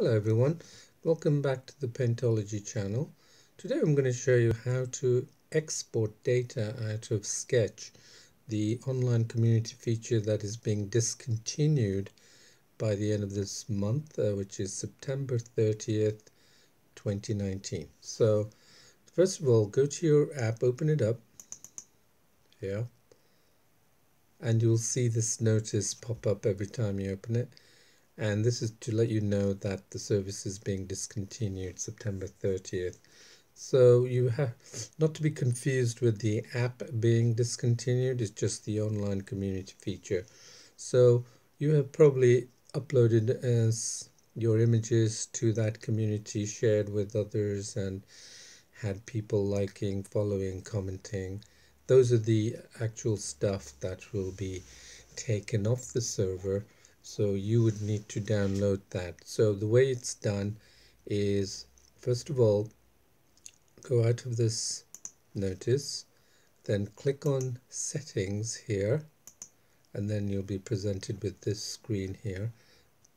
Hello everyone, welcome back to the Paintology channel. Today I'm going to show you how to export data out of Sketch, the online community feature that is being discontinued by the end of this month, uh, which is September 30th, 2019. So first of all, go to your app, open it up here, and you'll see this notice pop up every time you open it and this is to let you know that the service is being discontinued September 30th. So you have not to be confused with the app being discontinued, it's just the online community feature. So you have probably uploaded uh, as your images to that community, shared with others and had people liking, following, commenting. Those are the actual stuff that will be taken off the server so you would need to download that. So the way it's done is first of all go out of this notice then click on settings here and then you'll be presented with this screen here.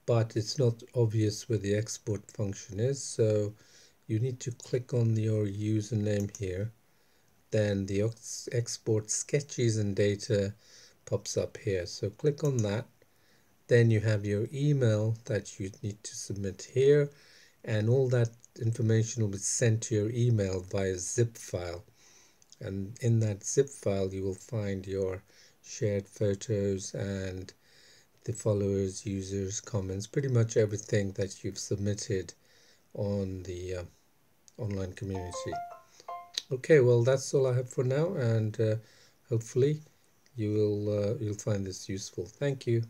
But it's not obvious where the export function is so you need to click on your username here. Then the export sketches and data pops up here. So click on that then you have your email that you need to submit here and all that information will be sent to your email via zip file. And in that zip file you will find your shared photos and the followers users comments pretty much everything that you've submitted on the uh, online community. Okay well that's all i have for now and uh, hopefully you will uh, you'll find this useful. Thank you